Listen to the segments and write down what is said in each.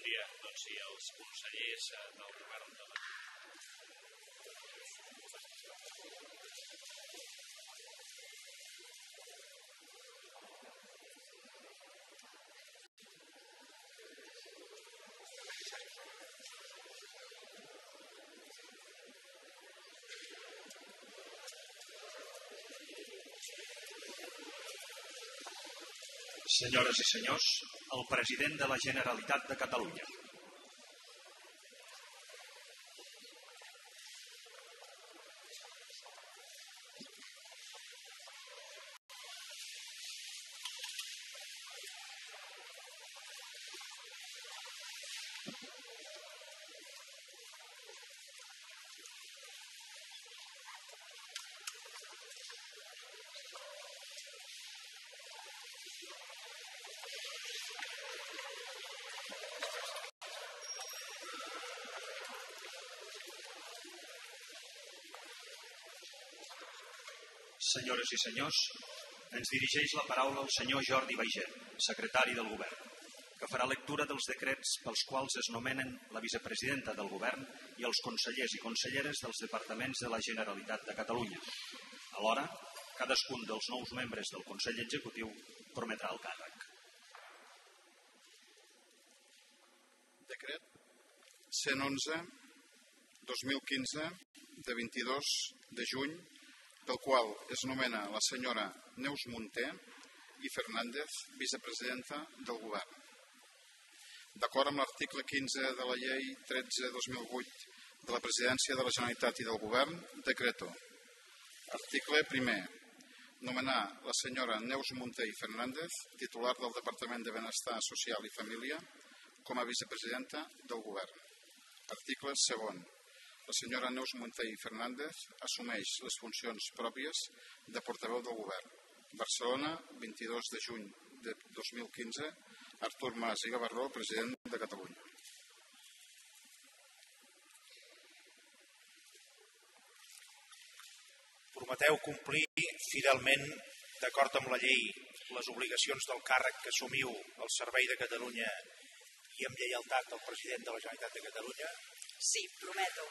bon dia. Doncs sí, els consellers eh, del govern de la Senyores i senyors, el president de la Generalitat de Catalunya. Senyores i senyors, ens dirigeix la paraula el senyor Jordi Baiget, secretari del Govern, que farà lectura dels decrets pels quals es nomenen la vicepresidenta del Govern i els consellers i conselleres dels departaments de la Generalitat de Catalunya. Alhora, cadascun dels nous membres del Consell Executiu prometrà el càrrec. Decret 111 2015 de 22 de juny pel qual es nomena la senyora Neus Munté i Fernández, vicepresidenta del Govern. D'acord amb l'article 15 de la llei 13-2008 de la Presidència de la Generalitat i del Govern, decreto. Article primer. Nomenar la senyora Neus Munté i Fernández, titular del Departament de Benestar Social i Família, com a vicepresidenta del Govern. Article segon la senyora Neus Montell Fernández assumeix les funcions pròpies de portaveu del govern. Barcelona, 22 de juny de 2015, Artur Mas i Gavarró, president de Catalunya. Prometeu complir fidelment, d'acord amb la llei, les obligacions del càrrec que assumiu al servei de Catalunya i amb lleialtat al president de la Generalitat de Catalunya? Sí, prometo.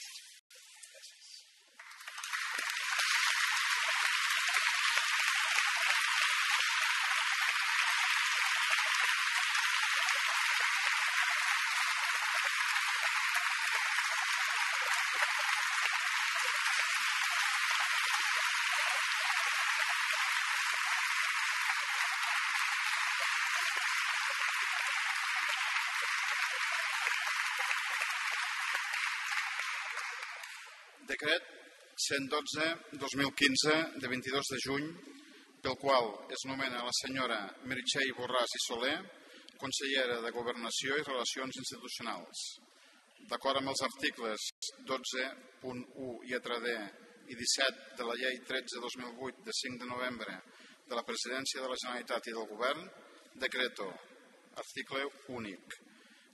Decret 112-2015 de 22 de juny pel qual es nomena la senyora Meritxell Borràs i Soler consellera de Governació i Relacions Institucionals. D'acord amb els articles 12.1 lletra D i 17 de la llei 13-2008 de 5 de novembre de la Presidència de la Generalitat i del Govern, decreto, article únic,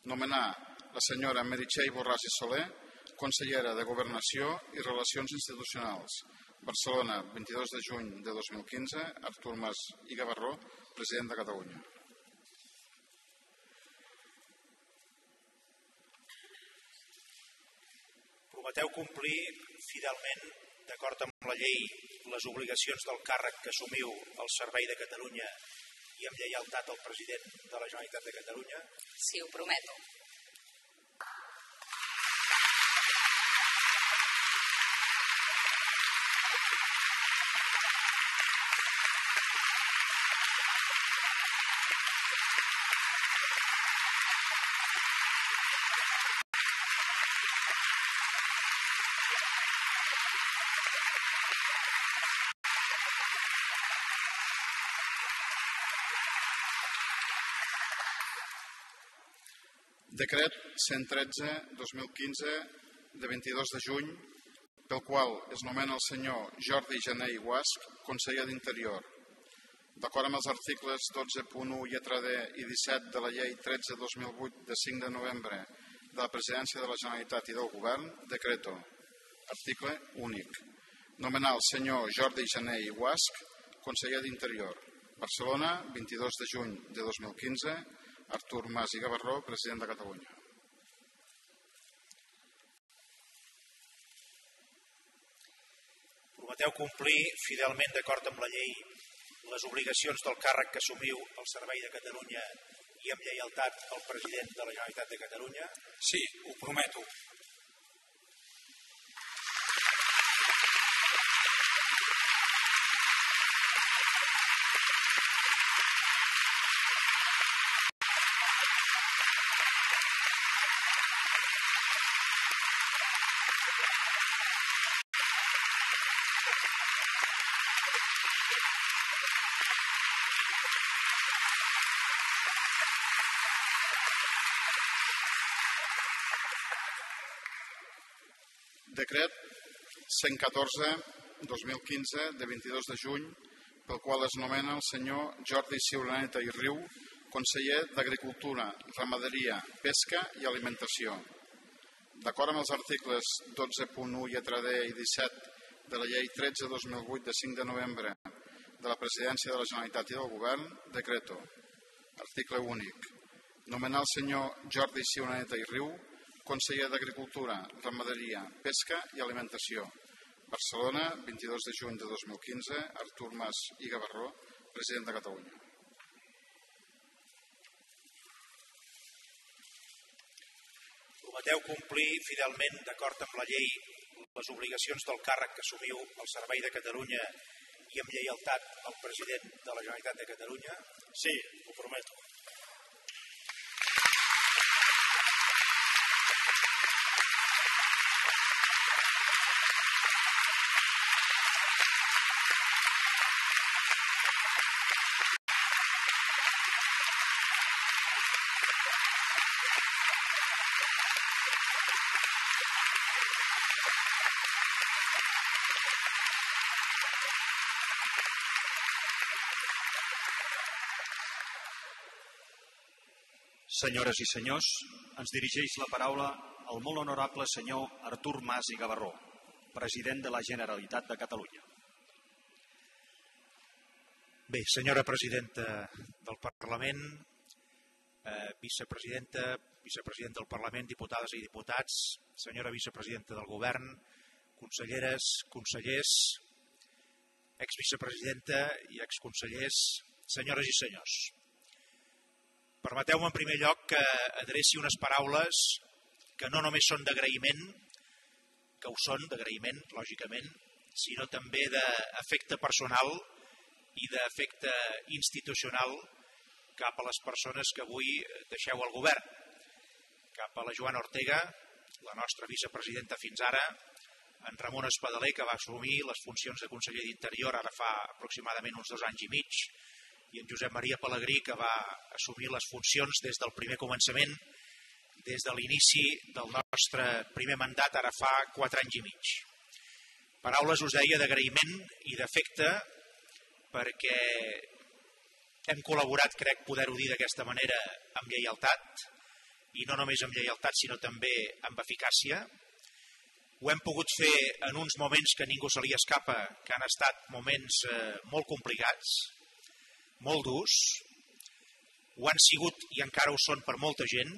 nomenar la senyora Meritxell Borràs i Soler consellera de Governació i Relacions Institucionals. Barcelona, 22 de juny de 2015, Artur Mas i Gavarró, president de Catalunya. Prometeu complir fidelment, d'acord amb la llei, les obligacions del càrrec que assumiu al servei de Catalunya i amb lleialtat al president de la Generalitat de Catalunya? Sí, ho prometo. Decret 113-2015 de 22 de juny pel qual es nomena el senyor Jordi Gené i Guasc, conseller d'Interior. D'acord amb els articles 12.1 lletra D i 17 de la llei 13-2008 de 5 de novembre de la Presidència de la Generalitat i del Govern, decreto. Article únic. Nomenar el senyor Jordi Gené i Guasc, conseller d'Interior. Barcelona, 22 de juny de 2015, Artur Mas i Gavarró, president de Catalunya. Prometeu complir fidelment d'acord amb la llei les obligacions del càrrec que assumiu al Servei de Catalunya i amb lleialtat al president de la Generalitat de Catalunya? Sí, ho prometo. Decret 114-2015 de 22 de juny pel qual es nomena el senyor Jordi Ciuraneta i Riu conseller d'Agricultura, Ramaderia, Pesca i Alimentació. D'acord amb els articles 12.1 lletra D i 17 de la llei 13-2008 de 5 de novembre de la Presidència de la Generalitat i del Govern, decreto. Article únic. Nomenar el senyor Jordi Ciuraneta i Riu conseller d'Agricultura, Ramaderia, Pesca i Alimentació. Barcelona, 22 de juny de 2015, Artur Mas i Gavarró, president de Catalunya. Prometeu complir fidelment d'acord amb la llei les obligacions del càrrec que assumiu al Servei de Catalunya i amb lleialtat al president de la Generalitat de Catalunya? Sí, ho prometo. Senyores i senyors, ens dirigeix la paraula el molt honorable senyor Artur Mas i Gavarró, president de la Generalitat de Catalunya. Bé, senyora presidenta del Parlament, eh, vicepresidenta, vicepresident del Parlament, diputades i diputats, senyora vicepresidenta del Govern, conselleres, consellers, exvicepresidenta i exconsellers, senyores i senyors. Permeteu-me en primer lloc que adreci unes paraules que no només són d'agraïment, que ho són d'agraïment, lògicament, sinó també d'efecte personal i d'efecte institucional cap a les persones que avui deixeu al govern. Cap a la Joana Ortega, la nostra vicepresidenta fins ara, en Ramon Espadaler, que va assumir les funcions de conseller d'Interior ara fa aproximadament uns dos anys i mig, i en Josep Maria Pellegrí, que va assumir les funcions des del primer començament, des de l'inici del nostre primer mandat, ara fa quatre anys i mig. Paraules, us deia, d'agraïment i d'efecte, perquè hem col·laborat, crec poder-ho dir d'aquesta manera, amb lleialtat, i no només amb lleialtat, sinó també amb eficàcia. Ho hem pogut fer en uns moments que ningú se li escapa, que han estat moments eh, molt complicats, molt durs, ho han sigut i encara ho són per molta gent,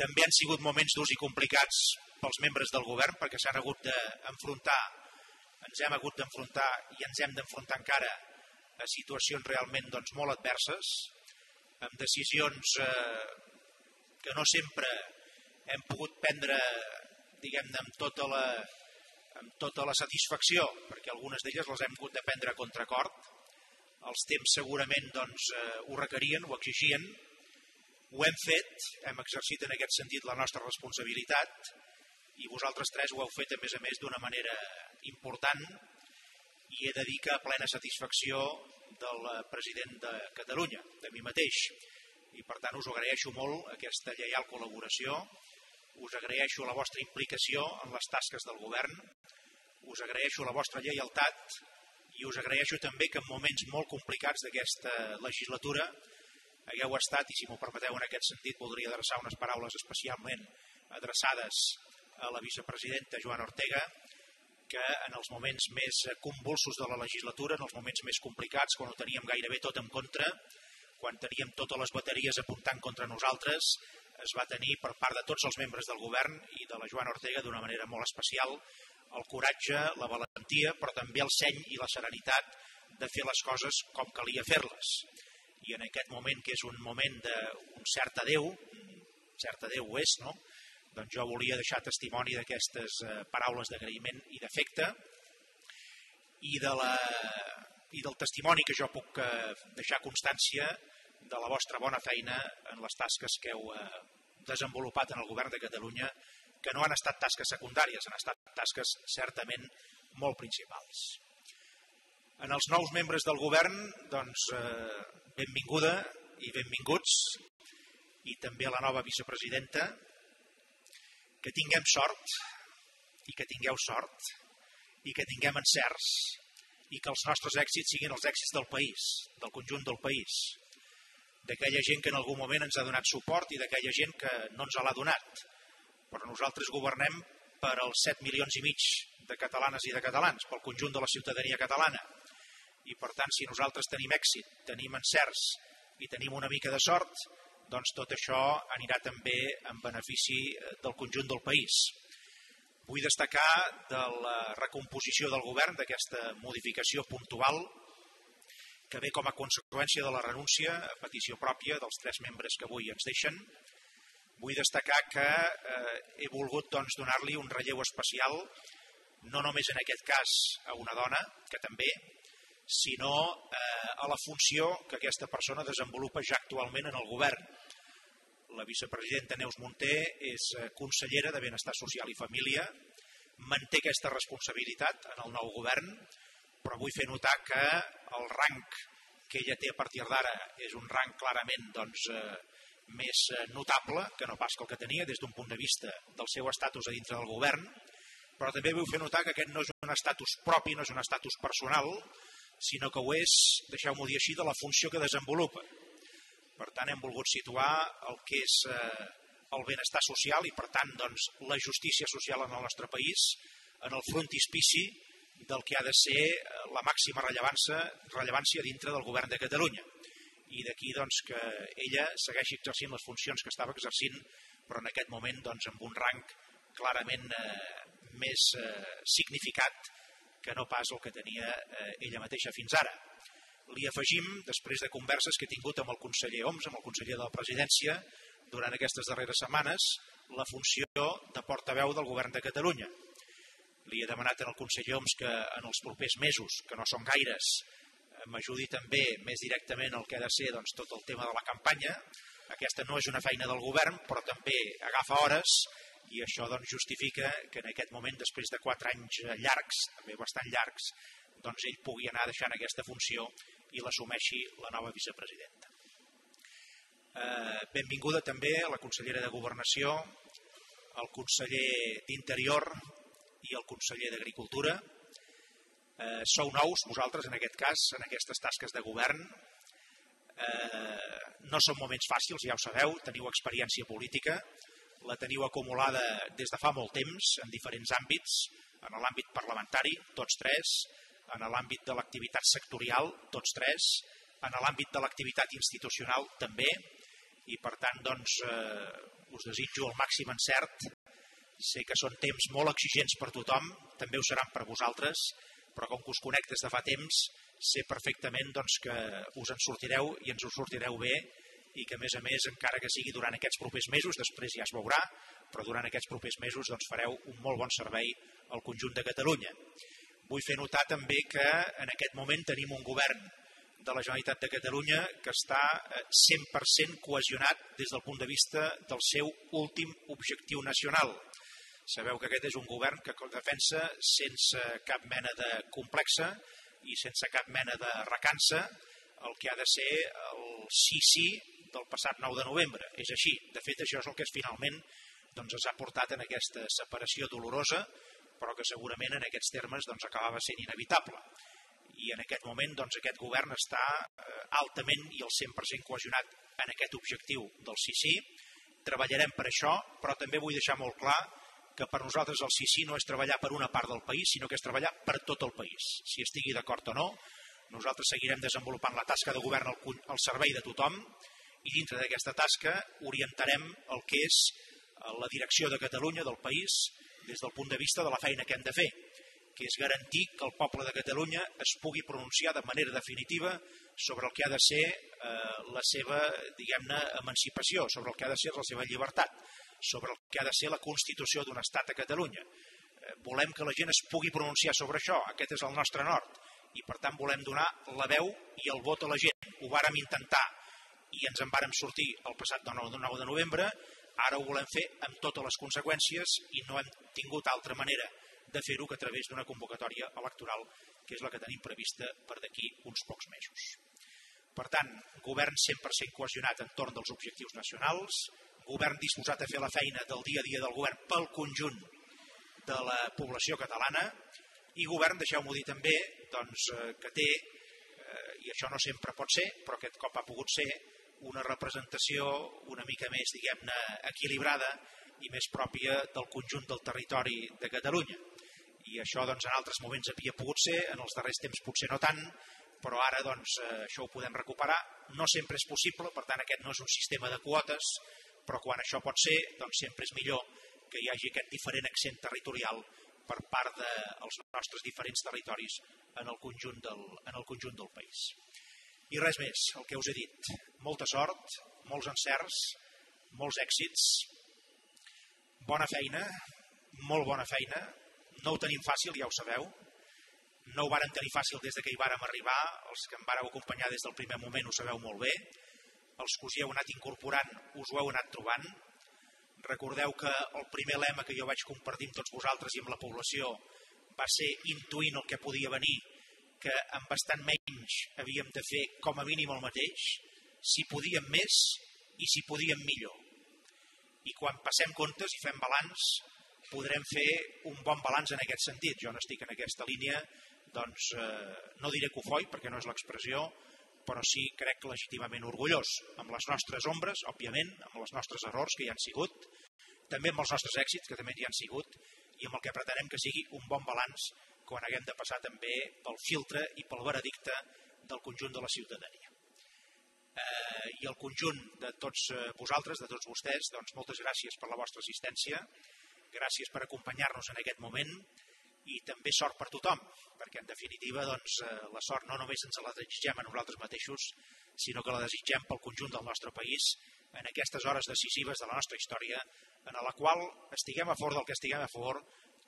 també han sigut moments durs i complicats pels membres del govern perquè s'han hagut d'enfrontar, ens hem hagut d'enfrontar i ens hem d'enfrontar encara a situacions realment doncs, molt adverses, amb decisions eh, que no sempre hem pogut prendre diguem-ne amb tota la amb tota la satisfacció, perquè algunes d'elles les hem hagut de prendre a contracord, els temps segurament doncs, eh, ho requerien, ho exigien, ho hem fet, hem exercit en aquest sentit la nostra responsabilitat i vosaltres tres ho heu fet a més a més d'una manera important. I he de dir que a plena satisfacció del president de Catalunya, de mi mateix. I per tant us agraeixo molt aquesta lleial col·laboració, us agraeixo la vostra implicació en les tasques del govern, us agraeixo la vostra lleialtat i us agraeixo també que en moments molt complicats d'aquesta legislatura hagueu estat, i si m'ho permeteu en aquest sentit, voldria adreçar unes paraules especialment adreçades a la vicepresidenta Joana Ortega, que en els moments més convulsos de la legislatura, en els moments més complicats, quan ho teníem gairebé tot en contra, quan teníem totes les bateries apuntant contra nosaltres, es va tenir per part de tots els membres del govern i de la Joana Ortega d'una manera molt especial el coratge, la valentia, però també el seny i la serenitat de fer les coses com calia fer-les. I en aquest moment, que és un moment d'un cert adeu, cert adeu ho és, no? doncs jo volia deixar testimoni d'aquestes eh, paraules d'agraïment i d'afecte i, de la, i del testimoni que jo puc eh, deixar constància de la vostra bona feina en les tasques que heu eh, desenvolupat en el govern de Catalunya, que no han estat tasques secundàries, han estat tasques certament molt principals. En els nous membres del govern, doncs, eh, benvinguda i benvinguts, i també a la nova vicepresidenta, que tinguem sort i que tingueu sort i que tinguem encerts i que els nostres èxits siguin els èxits del país, del conjunt del país, d'aquella gent que en algun moment ens ha donat suport i d'aquella gent que no ens l'ha donat. Però nosaltres governem per als 7 milions i mig de catalanes i de catalans, pel conjunt de la ciutadania catalana. I per tant, si nosaltres tenim èxit, tenim encerts i tenim una mica de sort, doncs tot això anirà també en benefici eh, del conjunt del país. Vull destacar de la recomposició del govern, d'aquesta modificació puntual, que ve com a conseqüència de la renúncia a petició pròpia dels tres membres que avui ens deixen. Vull destacar que eh, he volgut doncs, donar-li un relleu especial, no només en aquest cas a una dona, que també, sinó eh, a la funció que aquesta persona desenvolupa ja actualment en el govern. La vicepresidenta Neus Munté és eh, consellera de Benestar Social i Família, manté aquesta responsabilitat en el nou govern, però vull fer notar que el rang que ella té a partir d'ara és un rang clarament doncs, eh, més eh, notable que no pas que el que tenia des d'un punt de vista del seu estatus a dintre del govern, però també vull fer notar que aquest no és un estatus propi, no és un estatus personal, sinó que ho és, deixeu-m'ho dir així, de la funció que desenvolupa. Per tant, hem volgut situar el que és eh, el benestar social i, per tant, doncs, la justícia social en el nostre país en el frontispici del que ha de ser eh, la màxima rellevància, rellevància dintre del govern de Catalunya. I d'aquí doncs, que ella segueixi exercint les funcions que estava exercint, però en aquest moment doncs, amb un rang clarament eh, més eh, significat que no pas el que tenia eh, ella mateixa fins ara. Li afegim, després de converses que he tingut amb el conseller Oms, amb el conseller de la presidència, durant aquestes darreres setmanes, la funció de portaveu del govern de Catalunya. Li he demanat al conseller Oms que en els propers mesos, que no són gaires, m'ajudi també més directament el que ha de ser doncs, tot el tema de la campanya. Aquesta no és una feina del govern, però també agafa hores i això doncs, justifica que en aquest moment, després de quatre anys llargs, també bastant llargs, doncs ell pugui anar deixant aquesta funció i l'assumeixi la nova vicepresidenta. Eh, benvinguda també a la consellera de Governació, el conseller d'Interior i el conseller d'Agricultura. Eh, sou nous, vosaltres, en aquest cas, en aquestes tasques de govern. Eh, no són moments fàcils, ja ho sabeu, teniu experiència política, la teniu acumulada des de fa molt temps en diferents àmbits, en l'àmbit parlamentari, tots tres, en l'àmbit de l'activitat sectorial, tots tres, en l'àmbit de l'activitat institucional també, i per tant doncs, eh, us desitjo el màxim encert. Sé que són temps molt exigents per tothom, també ho seran per vosaltres, però com que us conec des de fa temps, sé perfectament doncs, que us en sortireu i ens ho sortireu bé i que a més a més, encara que sigui durant aquests propers mesos, després ja es veurà, però durant aquests propers mesos doncs, fareu un molt bon servei al conjunt de Catalunya. Vull fer notar també que en aquest moment tenim un govern de la Generalitat de Catalunya que està 100% eh, cohesionat des del punt de vista del seu últim objectiu nacional. Sabeu que aquest és un govern que defensa sense cap mena de complexa i sense cap mena de recança el que ha de ser el sí sí del passat 9 de novembre. És així. De fet, això és el que finalment doncs, ens ha portat en aquesta separació dolorosa, però que segurament en aquests termes doncs, acabava sent inevitable. I en aquest moment doncs, aquest govern està eh, altament i al 100% cohesionat en aquest objectiu del sí sí. Treballarem per això, però també vull deixar molt clar que per nosaltres el sí sí no és treballar per una part del país, sinó que és treballar per tot el país. Si estigui d'acord o no, Nosaltres seguirem desenvolupant la tasca de govern al, al servei de tothom i dintre d'aquesta tasca orientarem el que és eh, la direcció de Catalunya, del país, des del punt de vista de la feina que hem de fer, que és garantir que el poble de Catalunya es pugui pronunciar de manera definitiva sobre el que ha de ser eh, la seva, diguem-ne, emancipació, sobre el que ha de ser la seva llibertat, sobre el que ha de ser la constitució d'un estat a Catalunya. Eh, volem que la gent es pugui pronunciar sobre això, aquest és el nostre nord, i per tant volem donar la veu i el vot a la gent. Ho vàrem intentar i ens en vàrem sortir el passat 9 de novembre, ara ho volem fer amb totes les conseqüències i no hem tingut altra manera de fer-ho que a través d'una convocatòria electoral que és la que tenim prevista per d'aquí uns pocs mesos. Per tant, govern 100% cohesionat entorn dels objectius nacionals, govern disposat a fer la feina del dia a dia del govern pel conjunt de la població catalana i govern, deixeu-m'ho dir també, doncs, eh, que té, eh, i això no sempre pot ser, però aquest cop ha pogut ser, una representació una mica més, diguem-ne, equilibrada i més pròpia del conjunt del territori de Catalunya. I això doncs, en altres moments havia pogut ser, en els darrers temps potser no tant, però ara doncs, eh, això ho podem recuperar. No sempre és possible, per tant aquest no és un sistema de quotes, però quan això pot ser, doncs sempre és millor que hi hagi aquest diferent accent territorial per part dels nostres diferents territoris en el conjunt del, en el conjunt del país. I res més, el que us he dit. Molta sort, molts encerts, molts èxits, bona feina, molt bona feina. No ho tenim fàcil, ja ho sabeu. No ho varen tenir fàcil des de que hi vàrem arribar. Els que em vàreu acompanyar des del primer moment ho sabeu molt bé. Els que us hi heu anat incorporant us ho heu anat trobant Recordeu que el primer lema que jo vaig compartir amb tots vosaltres i amb la població va ser intuint el que podia venir, que amb bastant menys havíem de fer com a mínim el mateix, si podíem més i si podíem millor. I quan passem comptes i fem balanç, podrem fer un bon balanç en aquest sentit. Jo no estic en aquesta línia, doncs eh, no diré cofoi, perquè no és l'expressió, però sí crec legítimament orgullós, amb les nostres ombres, òbviament, amb els nostres errors que hi han sigut, també amb els nostres èxits, que també hi han sigut, i amb el que pretenem que sigui un bon balanç quan haguem de passar també pel filtre i pel veredicte del conjunt de la ciutadania. Eh, I el conjunt de tots eh, vosaltres, de tots vostès, doncs moltes gràcies per la vostra assistència, gràcies per acompanyar-nos en aquest moment, i també sort per tothom, perquè en definitiva doncs, eh, la sort no només ens la desitgem a nosaltres mateixos, sinó que la desitgem pel conjunt del nostre país en aquestes hores decisives de la nostra història, en la qual estiguem a favor del que estiguem a favor,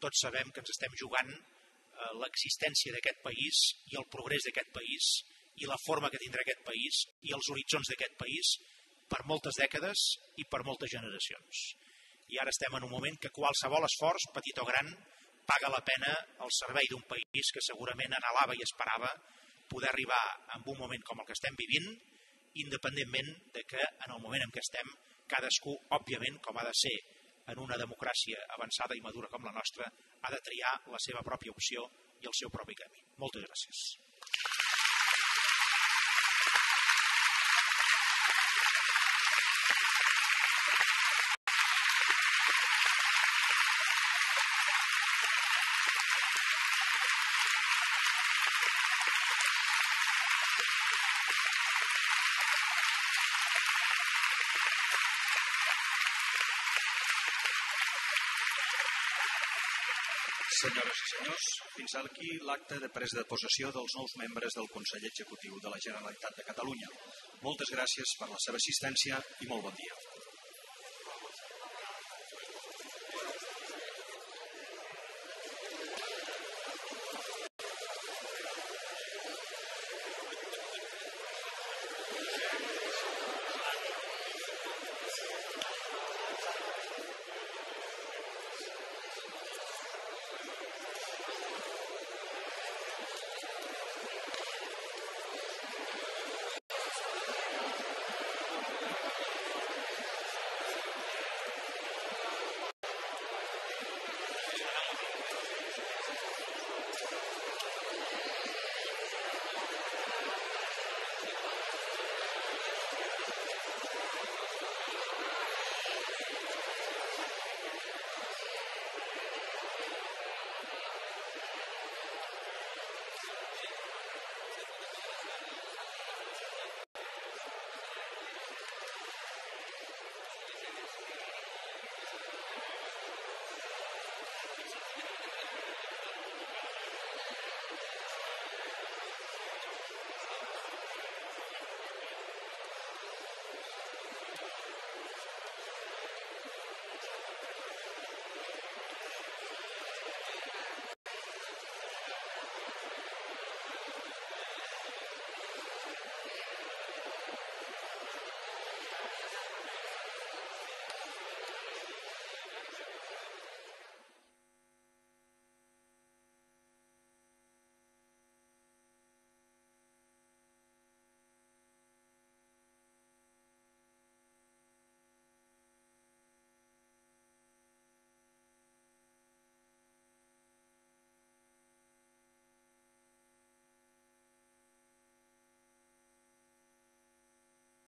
tots sabem que ens estem jugant eh, l'existència d'aquest país i el progrés d'aquest país i la forma que tindrà aquest país i els horitzons d'aquest país per moltes dècades i per moltes generacions. I ara estem en un moment que qualsevol esforç, petit o gran, paga la pena al servei d'un país que segurament anhelava i esperava poder arribar en un moment com el que estem vivint, independentment de que en el moment en què estem cadascú, òbviament, com ha de ser en una democràcia avançada i madura com la nostra, ha de triar la seva pròpia opció i el seu propi camí. Moltes gràcies. Senyores i senyors, fins aquí l'acte de presa de possessió dels nous membres del Consell Executiu de la Generalitat de Catalunya. Moltes gràcies per la seva assistència i molt bon dia.